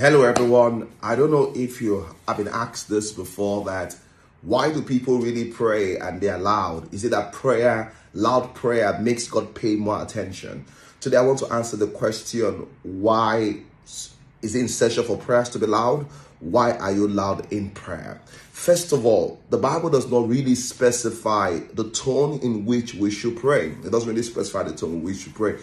Hello, everyone. I don't know if you have been asked this before that why do people really pray and they're loud? Is it that prayer, loud prayer, makes God pay more attention? Today, I want to answer the question why is it essential for prayers to be loud? Why are you loud in prayer? First of all, the Bible does not really specify the tone in which we should pray. It doesn't really specify the tone in which we should pray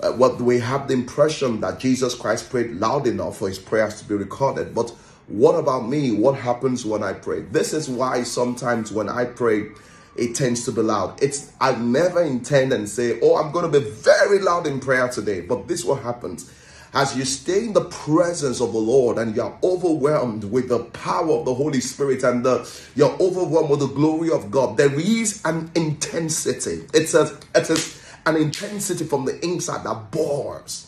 uh, what we have the impression that Jesus Christ prayed loud enough for his prayers to be recorded. But what about me? What happens when I pray? This is why sometimes when I pray, it tends to be loud. It's I never intend and say, "Oh, I'm going to be very loud in prayer today." But this what happens as you stay in the presence of the Lord and you're overwhelmed with the power of the Holy Spirit and the, you're overwhelmed with the glory of God. There is an intensity. It's a it is an intensity from the inside that bores.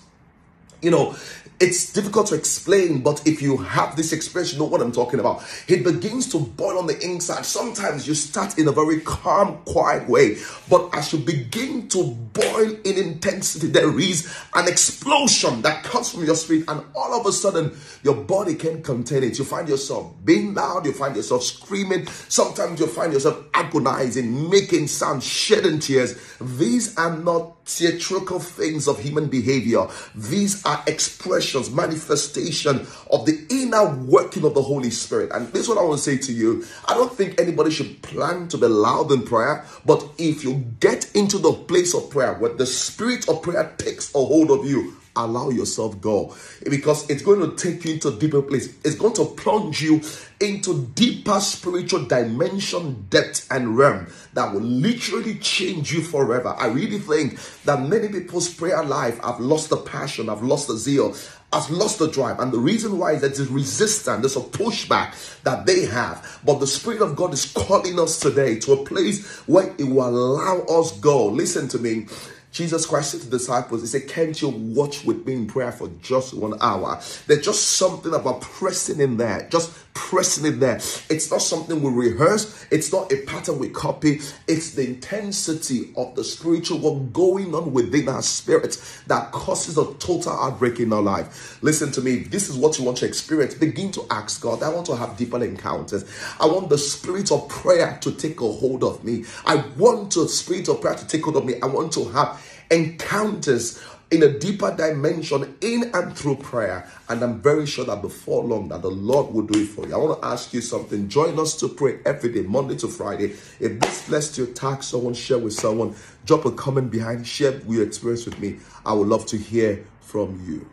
You know, it's difficult to explain, but if you have this experience, you know what I'm talking about. It begins to boil on the inside. Sometimes you start in a very calm, quiet way, but as you begin to boil in intensity, there is an explosion that comes from your spirit, and all of a sudden, your body can't contain it. You find yourself being loud, you find yourself screaming. Sometimes you find yourself agonizing, making sound, shedding tears. These are not theatrical things of human behavior. These are expressions, manifestation of the inner working of the Holy Spirit. And this is what I want to say to you. I don't think anybody should plan to be loud in prayer, but if you get into the place of prayer where the spirit of prayer takes a hold of you, allow yourself go. Because it's going to take you into deeper place. It's going to plunge you into deeper spiritual dimension depth and realm that will literally change you forever. I really think that many people's prayer life have lost the passion have lost the zeal has lost the drive. And the reason why is that there's resistance there's a pushback that they have. But the spirit of god is calling us today to a place where it will allow us go. Listen to me Jesus Christ said to the disciples, He said, Can't you watch with me in prayer for just one hour? There's just something about pressing in there, just pressing it there. It's not something we rehearse, it's not a pattern we copy, it's the intensity of the spiritual work going on within our spirit that causes a total outbreak in our life. Listen to me, this is what you want to experience. Begin to ask God, I want to have deeper encounters. I want the spirit of prayer to take a hold of me. I want the spirit of prayer to take hold of me. I want to have encounters in a deeper dimension in and through prayer. And I'm very sure that before long that the Lord will do it for you. I want to ask you something. Join us to pray every day, Monday to Friday. If this blessed you, tag someone, share with someone, drop a comment behind, share your experience with me. I would love to hear from you.